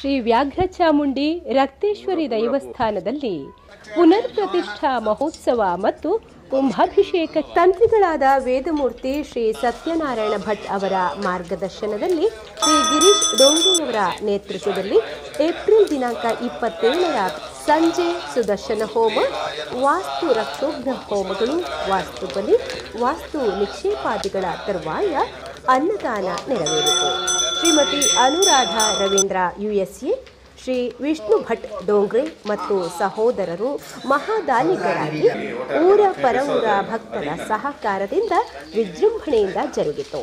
ಶ್ರೀ ವ್ಯಾಘ್ರಚಾಮುಂಡಿ ರಕ್ತೇಶ್ವರಿ ದೈವಸ್ಥಾನದಲ್ಲಿ ಪುನರ್ ಪ್ರತಿಷ್ಠಾ ಮಹೋತ್ಸವ ಮತ್ತು ಕುಂಭಾಭಿಷೇಕ ತಂತ್ರಿಗಳಾದ ವೇದಮೂರ್ತಿ ಶ್ರೀ ಸತ್ಯನಾರಾಯಣ ಭಟ್ ಅವರ ಮಾರ್ಗದರ್ಶನದಲ್ಲಿ ಶ್ರೀ ಗಿರೀಶ್ ಡೋಂಗಿಯವರ ನೇತೃತ್ವದಲ್ಲಿ ಏಪ್ರಿಲ್ ದಿನಾಂಕ ಇಪ್ಪತ್ತೇಳರ ಸಂಜೆ ಸುದರ್ಶನ ಹೋಮ, ವಾಸ್ತು ರಕ್ಷೋಘ್ನ ಹೋಮಗಳು, ವಾಸ್ತು ಬಲಿ, ವಾಸ್ತು ನಿಕ್ಷೇಪಾದಿಗಳ ತರುವಾಯ ಅನ್ನದಾನ ನೆರವೇರಿತು. ಶ್ರೀಮತಿ ಅನುರಾಧ ರವೀಂದ್ರ, ಯುಎಸ್ಎ, ಶ್ರೀ ವಿಷ್ಣು ಭಟ್ ಡೋಂಗ್ರೆ ಮತ್ತು ಸಹೋದರರು ಮಹಾದಾನಿಗಳಾಗಿ ಊರ ಪರವೂರ ಭಕ್ತರ ಸಹಕಾರದಿಂದ ವಿಜೃಂಭಣೆಯಿಂದ ಜರುಗಿತು.